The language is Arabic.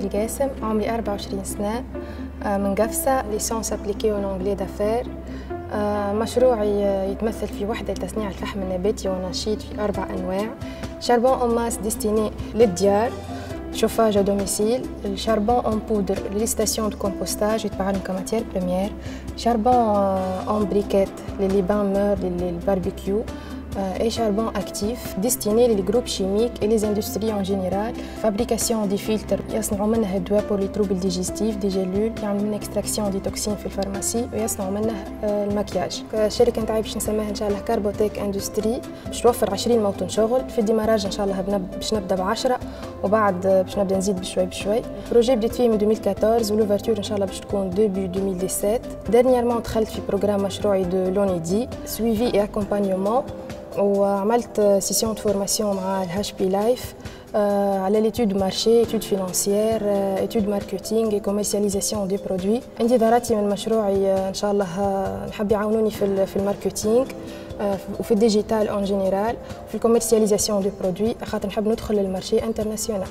باسم عمري 24 سنة آه، من قفصة licence appliquée en anglais d'affaires. مشروعي يتمثل في وحدة تصنيع الفحم النباتي ونشيط في أربع أنواع. charbon en masse destiné للديار le charbon en poudre, les stations de compostage, يتباع لهم ك matière première, en briquette, les bains maures, les barbecues, et charbon actif destiné les groupes chimiques et les industries en général. Fabrication des filtres, يصنعوا منه الدواء pour les troubles digestifs, des gélules, يعملوا من extraction des toxines في الفارماسي ويصنعوا منه المكياج. الشركة نتاعي باش نسميها إن شاء الله كاربوتيك اندستري باش توفر 20 موطن شغل في الديماراج إن شاء الله باش نبدا ب 10 وبعد باش نبدا نزيد بشوي بشوي. البروجي بديت فيه من 2014 ولوفرتور إن شاء الله باش تكون ديبي 2017. ديرنييرمون دخلت في بروجرام مشروعي دو لوني دي سويفي اي اكومبانيومون وعملت session de formation مع ال HP LIFE على l'étude marché étude financière étude marketing et commercialisation des produits انتظاراتي من مشروعي إن شاء الله نحب يعاونوني في في ال marketing وفي ال digital en général وفي ال commercialisation des produits خاطر نحب ندخل لل marché international